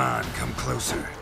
Come on, come closer.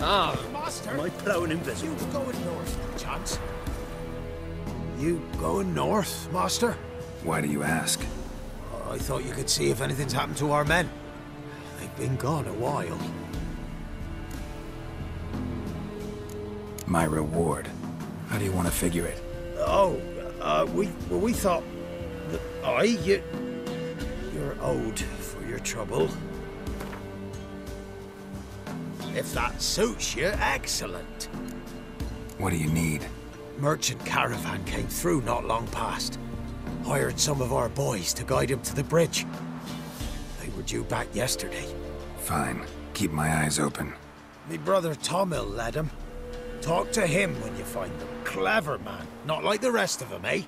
Ah, Am I plowing invisible? You going north, chance? You going north, master? Why do you ask? I thought you could see if anything's happened to our men. They've been gone a while. My reward. How do you want to figure it? Oh, uh, we well, we thought that I you you're owed for your trouble. If that suits you, excellent. What do you need? Merchant caravan came through not long past. Hired some of our boys to guide him to the bridge. They were due back yesterday. Fine. Keep my eyes open. Me brother Tomil led him. Talk to him when you find them. Clever man, not like the rest of them, eh?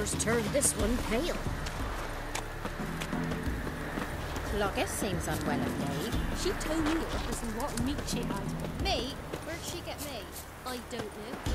Hunger's turned this one pale. Cloggis seems unwell of late. She told me it was what meat she had. Me? Where'd she get me? I don't know.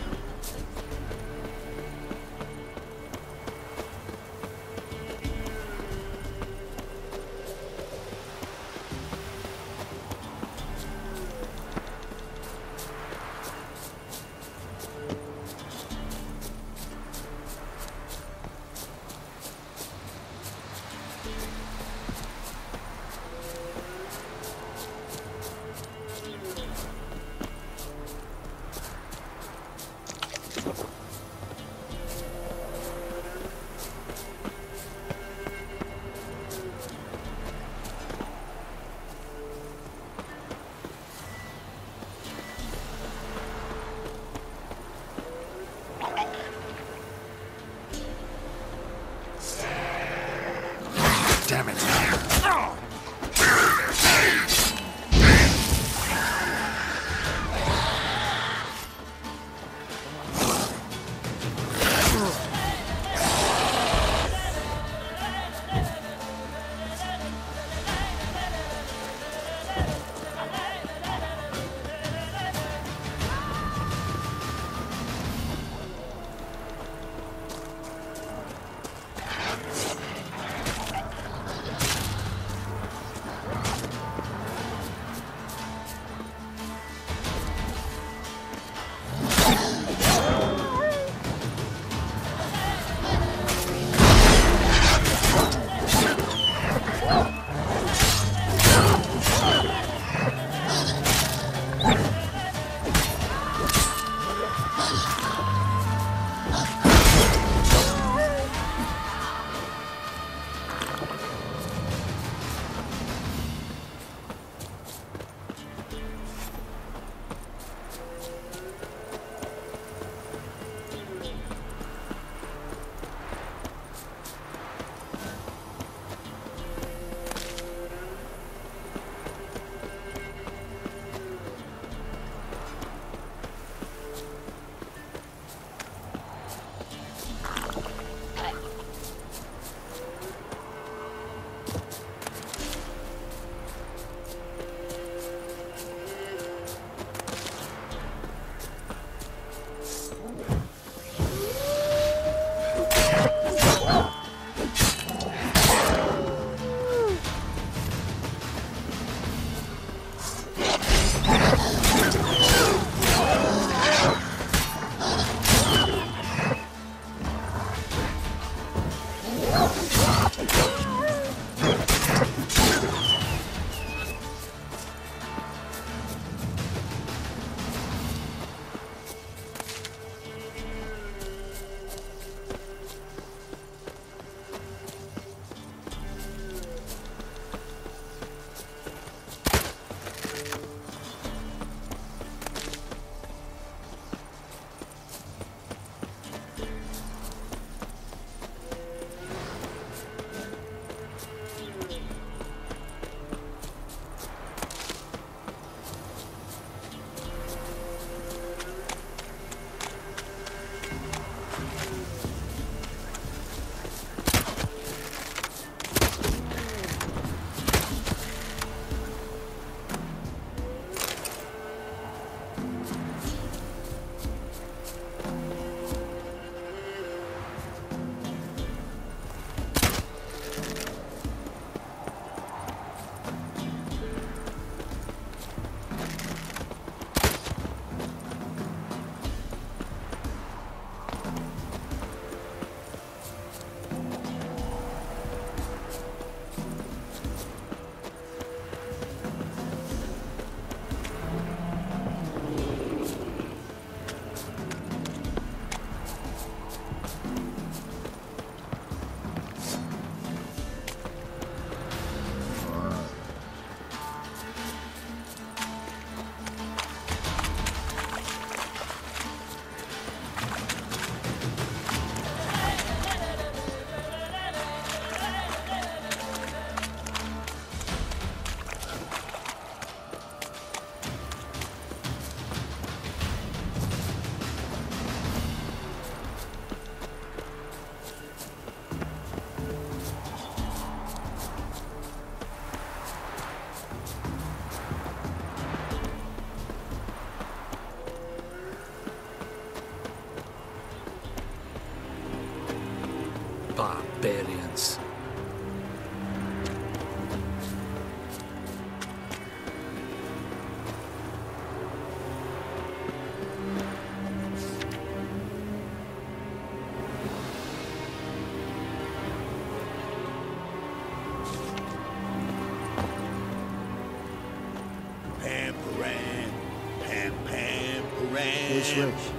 Paran.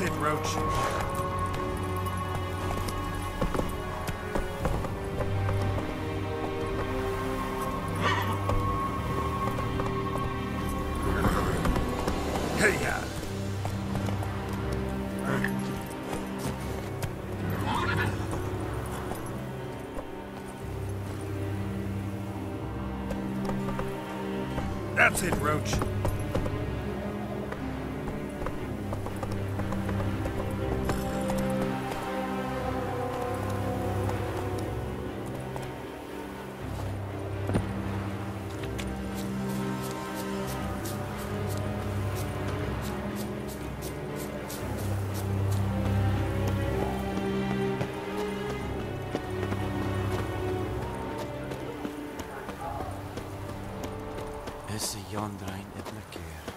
That's it, Roach. That's it, Roach. Is Jondrain het keer?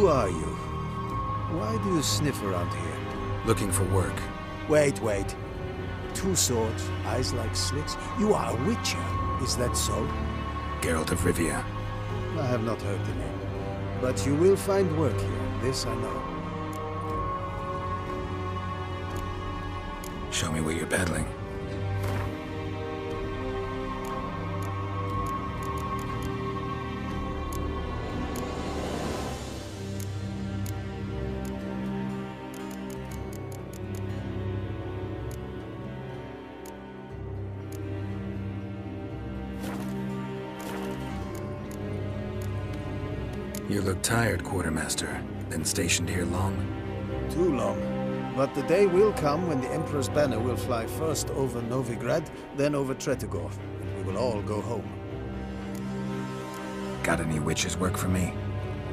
Who are you? Why do you sniff around here? Looking for work. Wait, wait. Two swords, eyes like slits. You are a witcher. Is that so? Geralt of Rivia. I have not heard the name. But you will find work here. This I know. Show me what you're peddling. Tired, Quartermaster. Been stationed here long? Too long. But the day will come when the Emperor's banner will fly first over Novigrad, then over Tretogor, and we will all go home. Got any witches work for me?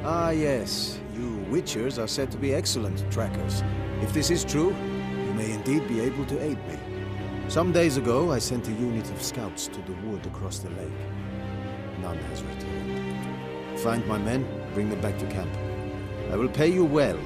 Ah, yes. You Witchers are said to be excellent trackers. If this is true, you may indeed be able to aid me. Some days ago, I sent a unit of scouts to the wood across the lake. None has returned. Find my men, bring them back to camp. I will pay you well,